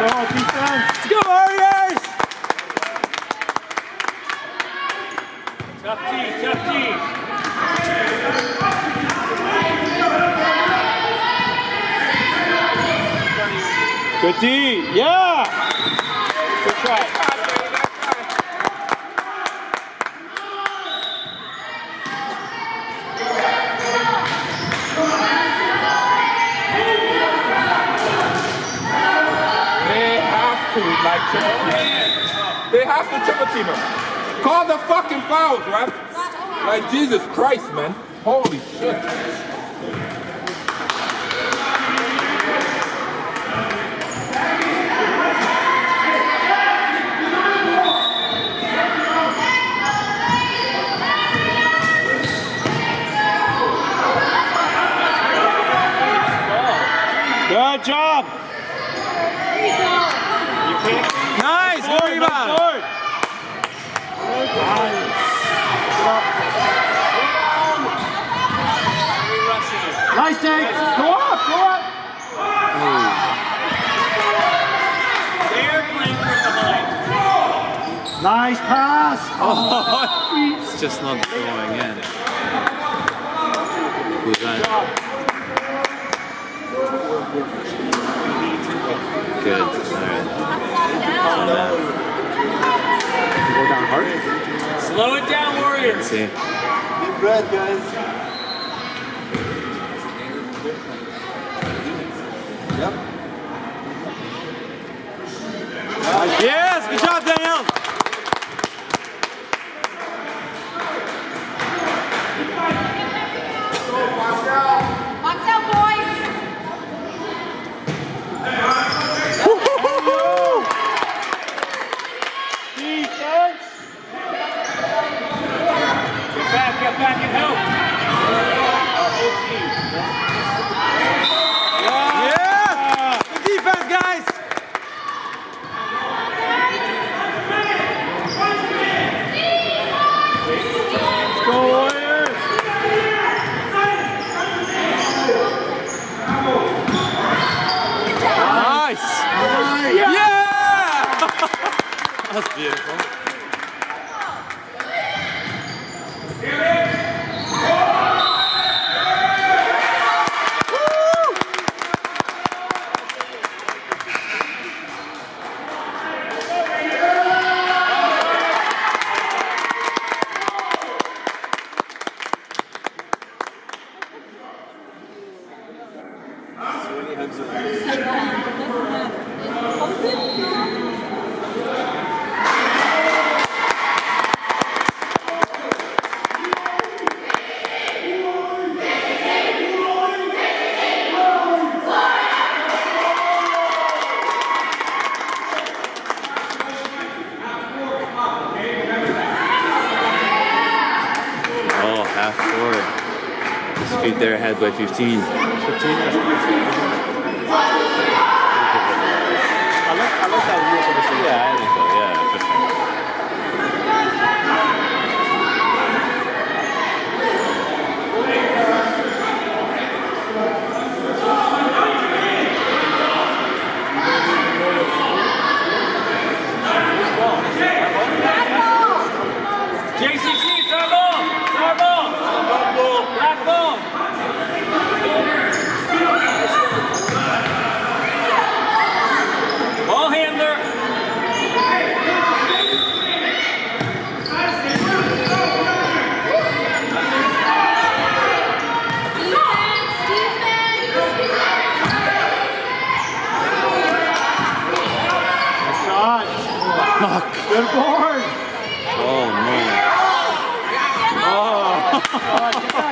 Go. Let's go, Warriors! Tough D, tough D. Good D. Yeah. Good try. Have like, triple team. They have to triple team him. Call the fucking fouls, ref. Like, Jesus Christ, man. Holy shit. Good job. Nice, good rebound. Nice take. Go up, go up. They're playing from behind. Nice pass. It's just not going in. Who's that? Good. Alright. So Go down hard. Slow it down, Warriors. see. Deep breath, guys. Yep. Yes, good job, Daniel. Box out, boys. Defense. Get back, get back and help. Yeah. Good defense, guys. Let's go, Warriors. Nice. Yeah. That's beautiful. Feet there ahead by 15. 15? Good board. Oh, no. Oh, oh.